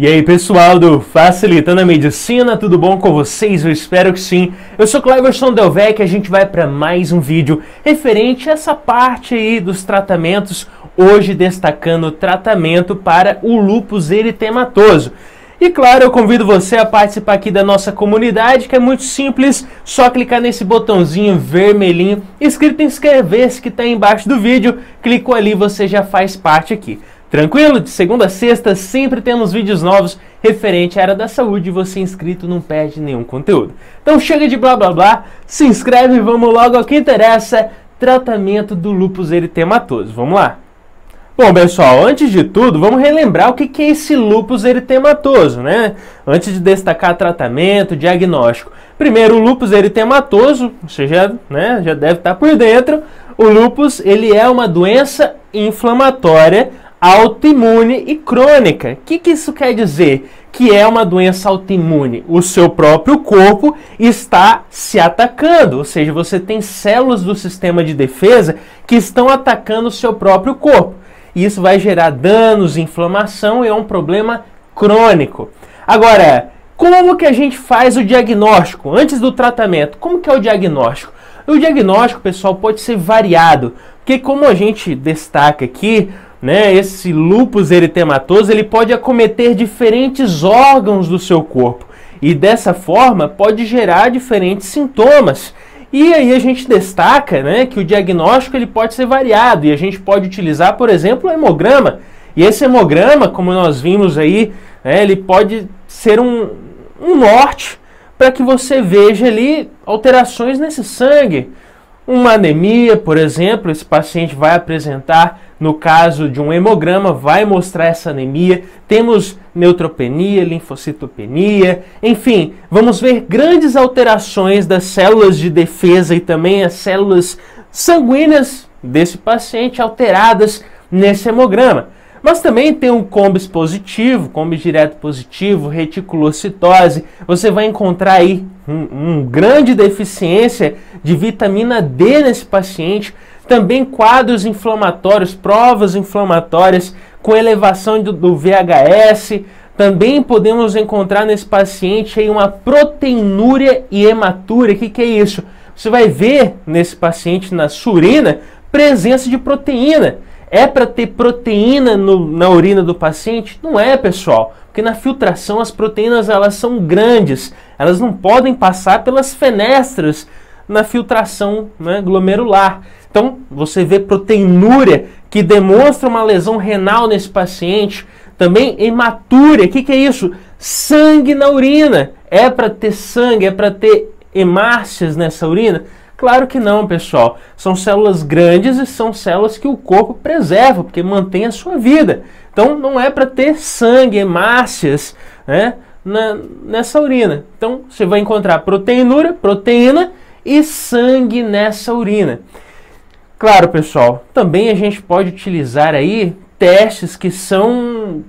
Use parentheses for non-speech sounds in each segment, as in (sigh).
E aí pessoal do Facilitando a Medicina, tudo bom com vocês? Eu espero que sim. Eu sou Cleverson Delvec e a gente vai para mais um vídeo referente a essa parte aí dos tratamentos, hoje destacando o tratamento para o lúpus eritematoso. E claro, eu convido você a participar aqui da nossa comunidade, que é muito simples, só clicar nesse botãozinho vermelhinho escrito inscrever-se que está embaixo do vídeo, clicou ali você já faz parte aqui. Tranquilo? De segunda a sexta sempre temos vídeos novos referente à área da saúde e você inscrito não perde nenhum conteúdo. Então chega de blá blá blá, se inscreve e vamos logo ao que interessa, tratamento do lúpus eritematoso. Vamos lá? Bom, pessoal, antes de tudo, vamos relembrar o que é esse lúpus eritematoso, né? Antes de destacar tratamento, diagnóstico. Primeiro, o lúpus eritematoso, você já, né, já deve estar por dentro. O lúpus, ele é uma doença inflamatória autoimune e crônica. O que, que isso quer dizer? Que é uma doença autoimune. O seu próprio corpo está se atacando, ou seja, você tem células do sistema de defesa que estão atacando o seu próprio corpo. E isso vai gerar danos, inflamação e é um problema crônico. Agora, como que a gente faz o diagnóstico antes do tratamento? Como que é o diagnóstico? O diagnóstico, pessoal, pode ser variado, porque como a gente destaca aqui, né, esse lúpus eritematoso ele pode acometer diferentes órgãos do seu corpo e dessa forma pode gerar diferentes sintomas. E aí a gente destaca né, que o diagnóstico ele pode ser variado e a gente pode utilizar, por exemplo, o hemograma. E esse hemograma, como nós vimos aí, né, ele pode ser um, um norte para que você veja ali alterações nesse sangue. Uma anemia, por exemplo, esse paciente vai apresentar, no caso de um hemograma, vai mostrar essa anemia. Temos neutropenia, linfocitopenia, enfim, vamos ver grandes alterações das células de defesa e também as células sanguíneas desse paciente alteradas nesse hemograma. Mas também tem um combis positivo, combis direto positivo, reticulocitose. Você vai encontrar aí um, um grande deficiência de vitamina D nesse paciente. Também quadros inflamatórios, provas inflamatórias com elevação do, do VHS. Também podemos encontrar nesse paciente aí uma proteinúria e hematúria. O que, que é isso? Você vai ver nesse paciente na sua urina presença de proteína. É para ter proteína no, na urina do paciente? Não é, pessoal. Porque na filtração as proteínas elas são grandes, elas não podem passar pelas fenestras na filtração né, glomerular. Então você vê proteinúria que demonstra uma lesão renal nesse paciente. Também hematúria. O que, que é isso? Sangue na urina. É para ter sangue, é para ter hemácias nessa urina? Claro que não, pessoal. São células grandes e são células que o corpo preserva, porque mantém a sua vida. Então não é para ter sangue, hemácias, né, na, nessa urina. Então você vai encontrar proteinúria, proteína e sangue nessa urina. Claro, pessoal, também a gente pode utilizar aí testes que são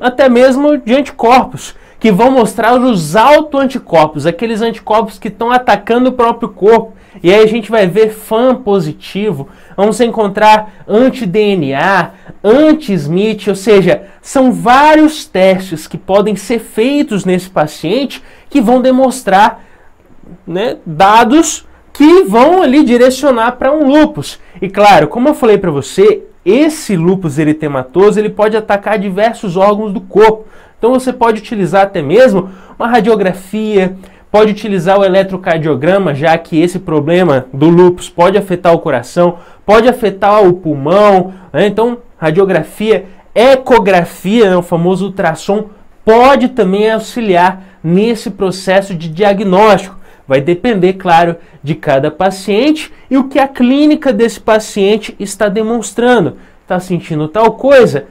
até mesmo de anticorpos que vão mostrar os autoanticorpos, aqueles anticorpos que estão atacando o próprio corpo. E aí a gente vai ver FAM positivo, vamos encontrar anti-DNA, anti-SMIT, ou seja, são vários testes que podem ser feitos nesse paciente que vão demonstrar né, dados que vão ali direcionar para um lupus. E claro, como eu falei para você, esse lupus eritematoso ele pode atacar diversos órgãos do corpo. Então você pode utilizar até mesmo uma radiografia, pode utilizar o eletrocardiograma, já que esse problema do lúpus pode afetar o coração, pode afetar o pulmão. Né? Então, radiografia, ecografia, né? o famoso ultrassom, pode também auxiliar nesse processo de diagnóstico. Vai depender, claro, de cada paciente e o que a clínica desse paciente está demonstrando. Está sentindo tal coisa?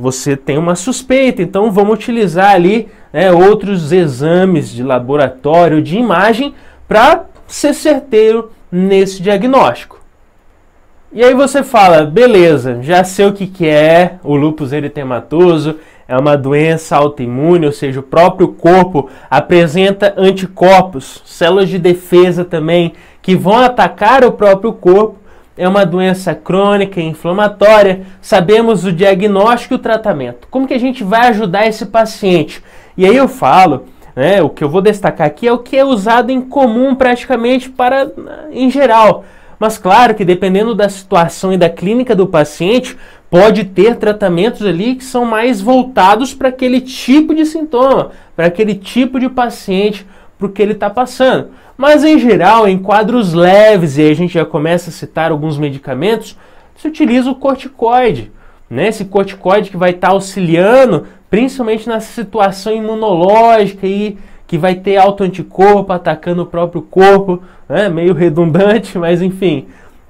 Você tem uma suspeita, então vamos utilizar ali né, outros exames de laboratório, de imagem, para ser certeiro nesse diagnóstico. E aí você fala, beleza, já sei o que, que é o lúpus eritematoso, é uma doença autoimune, ou seja, o próprio corpo apresenta anticorpos, células de defesa também, que vão atacar o próprio corpo, é uma doença crônica e inflamatória, sabemos o diagnóstico e o tratamento. Como que a gente vai ajudar esse paciente? E aí eu falo, né, o que eu vou destacar aqui é o que é usado em comum praticamente para em geral. Mas claro que dependendo da situação e da clínica do paciente, pode ter tratamentos ali que são mais voltados para aquele tipo de sintoma, para aquele tipo de paciente, para o que ele está passando. Mas em geral, em quadros leves, e aí a gente já começa a citar alguns medicamentos, se utiliza o corticoide. Né? Esse corticoide que vai estar tá auxiliando, principalmente na situação imunológica e que vai ter autoanticorpo atacando o próprio corpo, né? meio redundante, (laughs) mas enfim,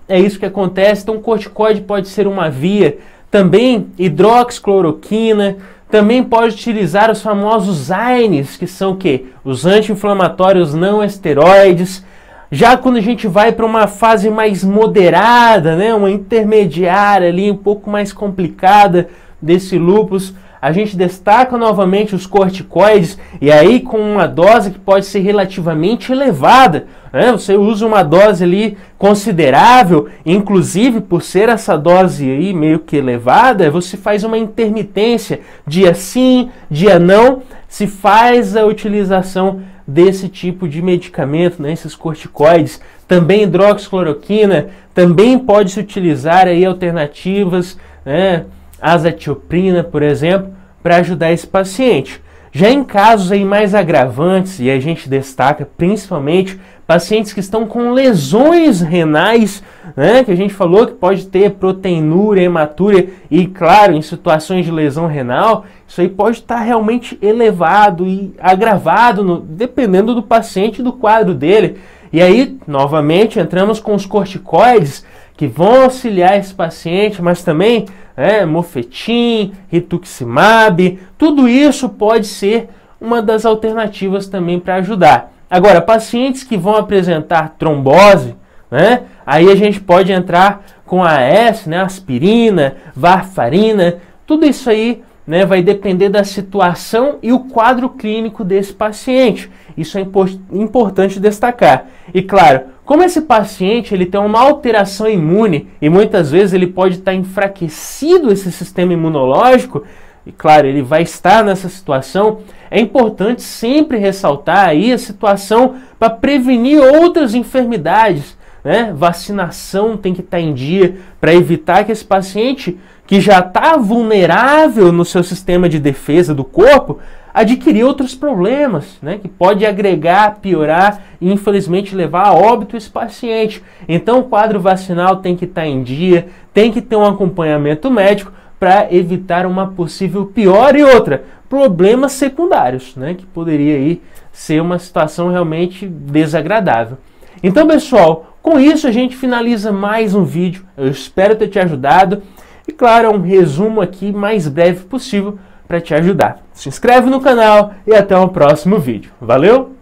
é isso que acontece. Então, o corticoide pode ser uma via. Também hidroxicloroquina, também pode utilizar os famosos AINES, que são o quê? Os anti-inflamatórios não esteroides. Já quando a gente vai para uma fase mais moderada, né, uma intermediária ali, um pouco mais complicada desse lupus, a gente destaca novamente os corticoides e aí com uma dose que pode ser relativamente elevada. Né? Você usa uma dose ali considerável, inclusive por ser essa dose aí meio que elevada, você faz uma intermitência, dia sim, dia não, se faz a utilização desse tipo de medicamento, né, esses corticoides, também hidroxicloroquina, também pode se utilizar aí alternativas, né, azatioprina, por exemplo, para ajudar esse paciente. Já em casos aí mais agravantes, e a gente destaca principalmente pacientes que estão com lesões renais, né, que a gente falou que pode ter proteinúria, hematúria, e claro, em situações de lesão renal, isso aí pode estar realmente elevado e agravado, no, dependendo do paciente e do quadro dele. E aí, novamente, entramos com os corticoides, que vão auxiliar esse paciente, mas também é, mofetim, rituximab, tudo isso pode ser uma das alternativas também para ajudar. Agora, pacientes que vão apresentar trombose, né, aí a gente pode entrar com AS, né, aspirina, varfarina, tudo isso aí né, vai depender da situação e o quadro clínico desse paciente. Isso é importante destacar. E claro, como esse paciente ele tem uma alteração imune e muitas vezes ele pode estar enfraquecido esse sistema imunológico, e claro, ele vai estar nessa situação, é importante sempre ressaltar aí a situação para prevenir outras enfermidades. Né? Vacinação tem que estar em dia para evitar que esse paciente que já está vulnerável no seu sistema de defesa do corpo adquirir outros problemas, né, que pode agregar, piorar e infelizmente levar a óbito esse paciente. Então o quadro vacinal tem que estar tá em dia, tem que ter um acompanhamento médico para evitar uma possível pior e outra, problemas secundários, né, que poderia aí ser uma situação realmente desagradável. Então, pessoal, com isso a gente finaliza mais um vídeo. Eu espero ter te ajudado. E claro, é um resumo aqui mais breve possível para te ajudar. Se inscreve no canal e até o próximo vídeo. Valeu!